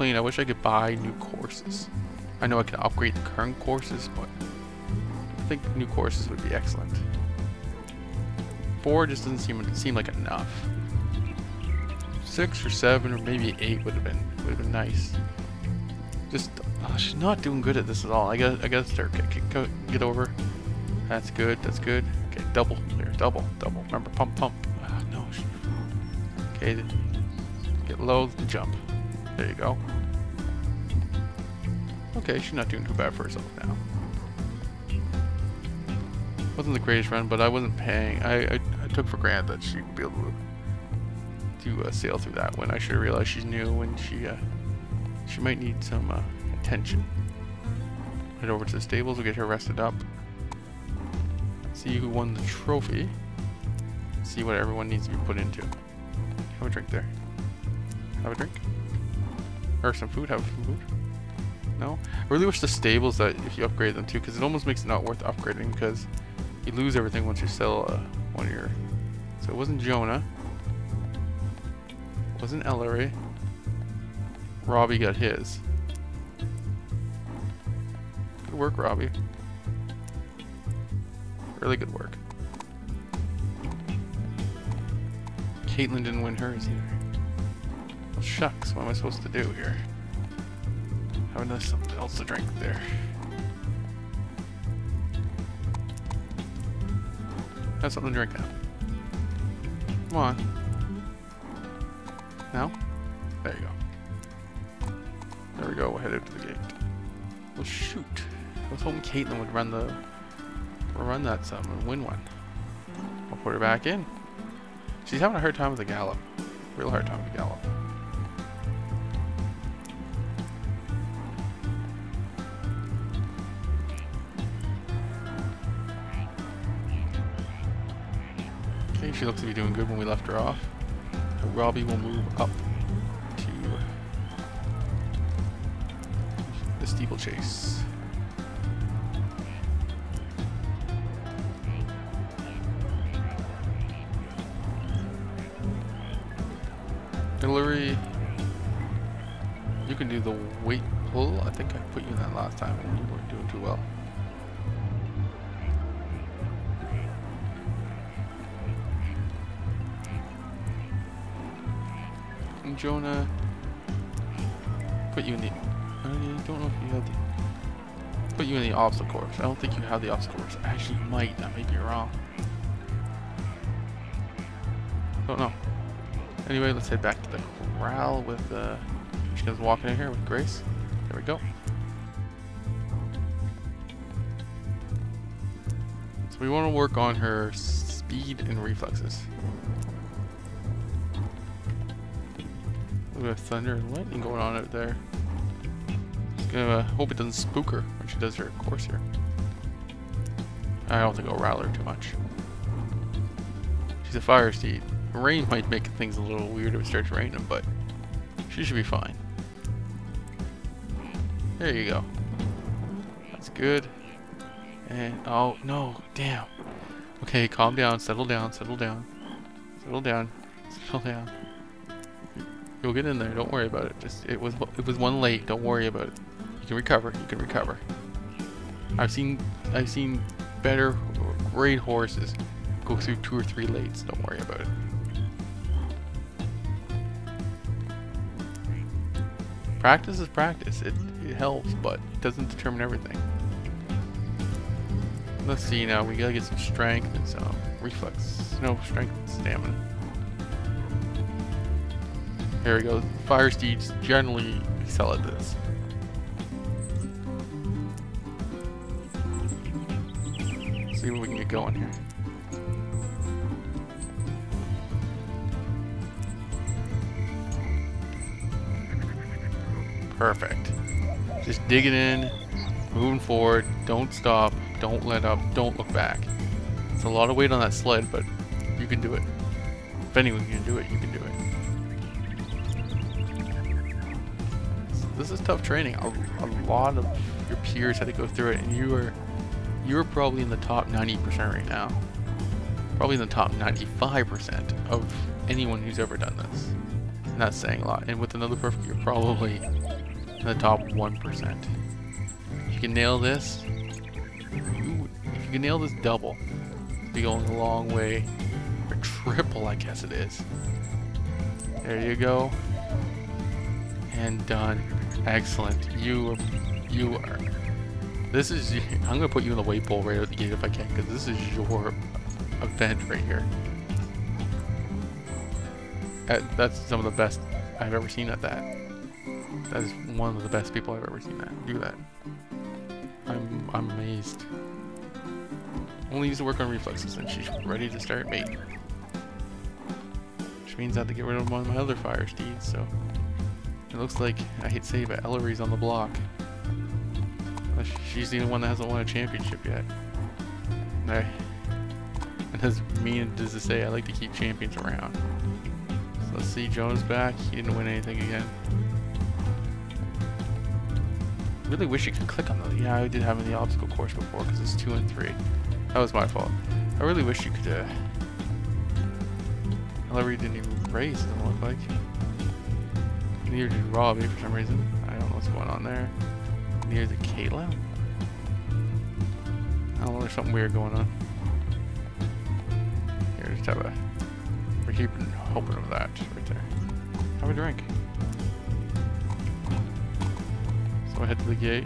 I wish I could buy new courses. I know I can upgrade the current courses, but I think new courses would be excellent. Four just doesn't seem seem like enough. Six or seven or maybe eight would have been would have been nice. Just oh, she's not doing good at this at all. I got I gotta start get, get, get over. That's good. That's good. Okay, double there. Double, double. Remember, pump, pump. Ah, no. Okay, get low, jump. There you go. Okay, she's not doing too bad for herself now. Wasn't the greatest run, but I wasn't paying. I, I, I took for granted that she'd be able to, to uh, sail through that when I should have realized she's new and she uh, she might need some uh, attention. Head over to the stables, we'll get her rested up. See who won the trophy. See what everyone needs to be put into. Have a drink there. Have a drink. Or some food, have food. No? I really wish the stables that if you upgrade them too, because it almost makes it not worth upgrading because you lose everything once you sell uh, one of your... So it wasn't Jonah. It wasn't Ellery. Robbie got his. Good work, Robbie. Really good work. Caitlin didn't win hers either. Shucks, what am I supposed to do here? Have enough something else to drink there. Have something to drink now. Come on. No? There you go. There we go, we'll head out to the gate. Well shoot. I was hoping Caitlin would run the We'll run that some and win one. We'll put her back in. She's having a hard time with the gallop. Real hard time with the gallop. Okay, she looks to be doing good when we left her off. Robbie will move up to the steeplechase. Hillary, you can do the weight pull. I think I put you in that last time and you weren't doing too well. And Jonah, put you in the. I don't know if you have the. Put you in the obstacle course. I don't think you have the obstacle course. Actually, you might. That may be wrong. Don't know. Anyway, let's head back to the corral with, uh, she comes walking in here with Grace. There we go. So we want to work on her speed and reflexes. We have thunder and lightning going on out there. Just gonna uh, hope it doesn't spook her when she does her course here. I don't think it'll rattle her too much. She's a fire steed. Rain might make things a little weird if it starts raining, but she should be fine. There you go. That's good. And, oh, no, damn. Okay, calm down, settle down, settle down. Settle down, settle down. You'll get in there, don't worry about it. Just, it was, it was one late, don't worry about it. You can recover, you can recover. I've seen, I've seen better, great horses go through two or three lates, don't worry about it. Practice is practice. It, it helps, but it doesn't determine everything. Let's see now. We gotta get some strength and some reflex. No, strength and stamina. Here we go. Fire steeds generally excel at this. see what we can get going here. Perfect. Just digging in, moving forward, don't stop, don't let up, don't look back. It's a lot of weight on that sled, but you can do it. If anyone can do it, you can do it. This is tough training. A, a lot of your peers had to go through it, and you are you are probably in the top 90% right now. Probably in the top 95% of anyone who's ever done this. And that's saying a lot. And with another perfect, you're probably in the top 1%. If you can nail this, you, if you can nail this double, you'll be going a long way. Or triple, I guess it is. There you go. And done. Excellent. You you are. This is. I'm gonna put you in the weight pool right out the gate if I can, because this is your event right here. That's some of the best I've ever seen at that. That is one of the best people I've ever seen that do that. I'm I'm amazed. Only needs to work on reflexes and she's ready to start mating. Which means I have to get rid of one of my other fire steeds, so it looks like I hate to say but Ellery's on the block. She's the only one that hasn't won a championship yet. I, and as mean as to say, I like to keep champions around. So let's see, Jonah's back. He didn't win anything again. Really wish you could click on the. Yeah, I did have in the obstacle course before because it's two and three. That was my fault. I really wish you could. Uh, Ellery didn't even race. Doesn't look like. Neither did Robbie eh, for some reason. I don't know what's going on there. Neither did Kayla. I don't know. There's something weird going on. Here, just have a. We're keeping hoping of that right there. Have a drink. So I head to the gate.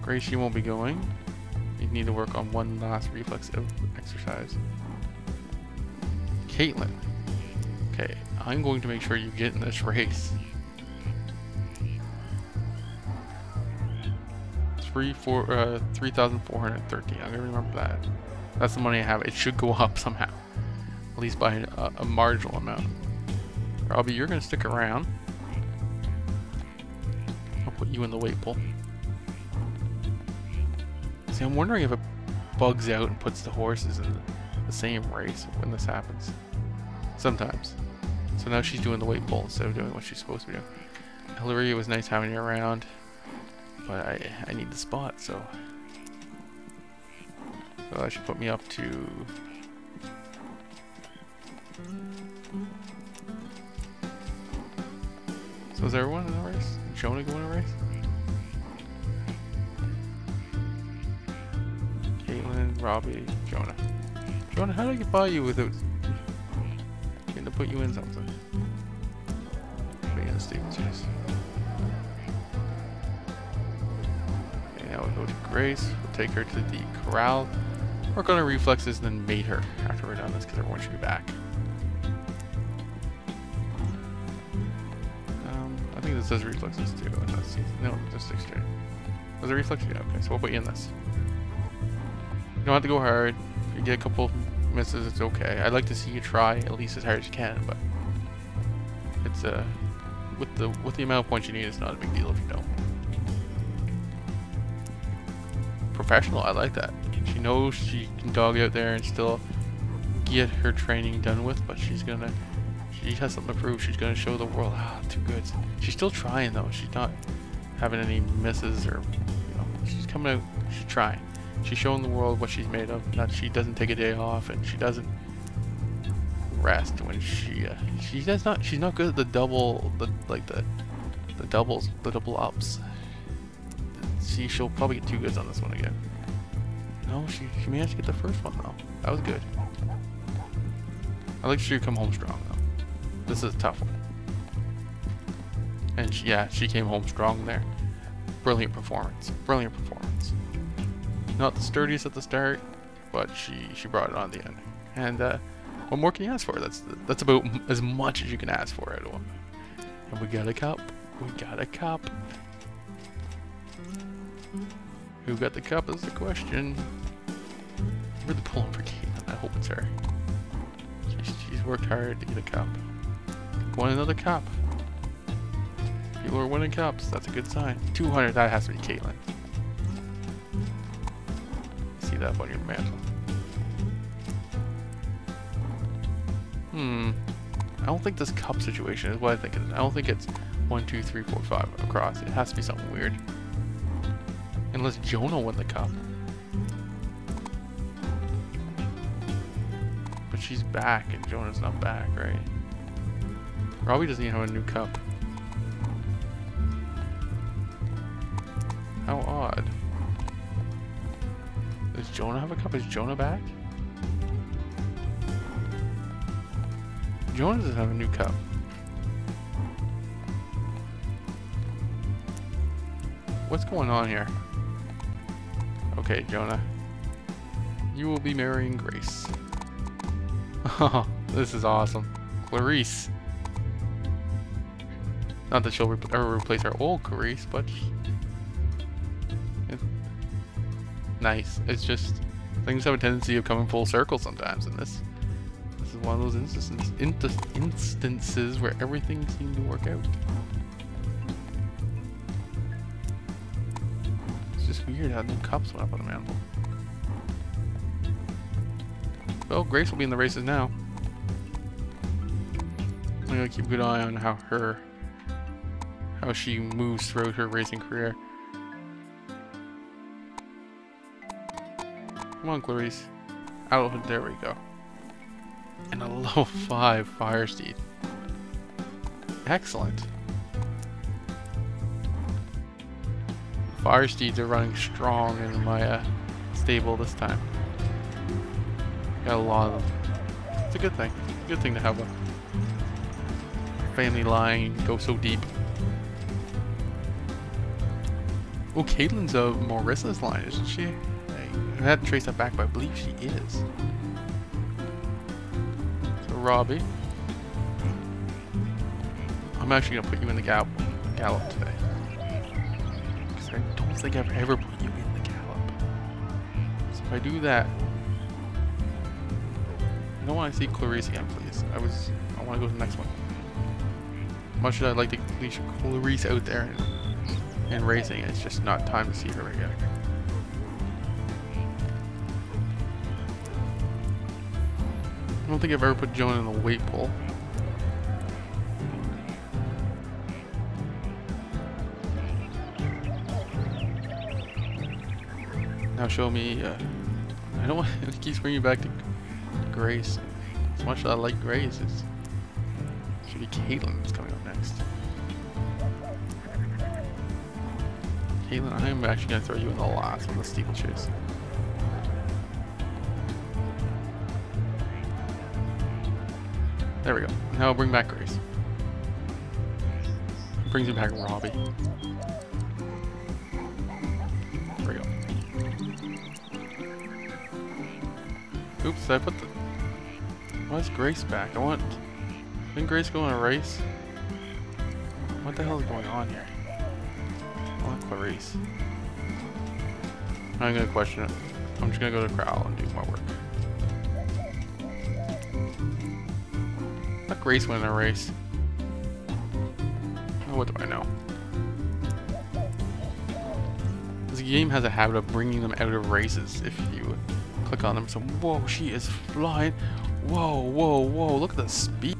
Gracie won't be going. You need to work on one last reflex exercise. Caitlin. Okay, I'm going to make sure you get in this race. Three, four, uh, 3,413. I'm gonna remember that. That's the money I have. It should go up somehow. At least by a, a marginal amount. Robbie, you're gonna stick around. I'll put you in the weight pool. See, I'm wondering if it bugs out and puts the horses in the same race when this happens. Sometimes. So now she's doing the weight pull instead of doing what she's supposed to be doing. Was nice having you around. But I, I need the spot, so... So that should put me up to... So is everyone in the race? Jonah going in the race? Caitlin, Robbie, Jonah. Jonah, how do I get by you without to put you in something? In Stevens, yes. Okay, now we go to Grace. We'll take her to the corral. Work on her reflexes and then mate her after we're done this because everyone should be back. Um, I think this says reflexes too. no, just stick straight. Was a reflex? Yeah, okay, so we'll put you in this. You don't have to go hard. You get a couple misses, it's okay. I'd like to see you try at least as hard as you can, but it's uh with the with the amount of points you need, it's not a big deal if you don't. Professional, I like that. She knows she can dog out there and still get her training done with, but she's gonna she has something to prove. She's gonna show the world ah two goods. She's still trying though. She's not having any misses or you know she's coming out. She's trying. She's showing the world what she's made of. That she doesn't take a day off and she doesn't rest when she uh, she does not. She's not good at the double the like the the doubles the double ups. See, she'll probably get two goods on this one again. No, she she managed to get the first one though. That was good. I like she come home strong though. This is a tough one. And she, yeah, she came home strong there. Brilliant performance. Brilliant performance. Not the sturdiest at the start, but she she brought it on the end. And uh, what more can you ask for? That's that's about as much as you can ask for of one. And we got a cup. We got a cup. Who got the cup is the question. Really pulling for Caitlin. I hope it's her. She's, she's worked hard to get a cup. Won another cup. People are winning cups. That's a good sign. 200. That has to be Caitlin. See that on your mantle. Hmm. I don't think this cup situation is what I think it is. I don't think it's one, two, three, four, five across. It has to be something weird. Unless Jonah won the cup. But she's back and Jonah's not back, right? Robbie doesn't even have a new cup. How odd. Jonah have a cup? Is Jonah back? Jonah doesn't have a new cup. What's going on here? Okay, Jonah. You will be marrying Grace. Oh, this is awesome. Clarice. Not that she'll re ever replace our old Clarice, but... nice. It's just... Things have a tendency of coming full circle sometimes in this. This is one of those instances, instances where everything seemed to work out. It's just weird how new cups went up on the mantle. Well, Grace will be in the races now. I'm gonna keep a good eye on how her, how she moves throughout her racing career. Come on, Clarice. Out, there we go. And a level 5 Fire Steed. Excellent. Fire Steeds are running strong in my uh, stable this time. Got a lot of them. It's a good thing. It's a good thing to have a family line go so deep. Oh, Caitlin's of Morisa's line, isn't she? I had to trace that back, but I believe she is. So, Robbie. I'm actually to put you in the gallop, gallop today. Because I don't think I've ever put you in the gallop. So if I do that, I don't want to see Clarice again, please. I was, I want to go to the next one. Much as I'd like to leash Clarice out there and, and racing, it's just not time to see her again. I don't think I've ever put Joan in the weight pool. Now show me, uh, I don't want, it keeps bringing back to Grace. As much as I like Grace, it's should be Caitlin that's coming up next. Caitlin, I am actually gonna throw you in the last on the steeplechase. There we go. Now bring back Grace. Brings me back Robbie. There we go. Oops, I put the why is Grace back? I want... Didn't Grace go in a race? What the hell is going on here? Clarice. I'm gonna question it. I'm just gonna go to Crowl and do my work. Let Grace win a race. Oh, what do I know? This game has a habit of bringing them out of races if you click on them. So, whoa, she is flying. Whoa, whoa, whoa, look at the speed.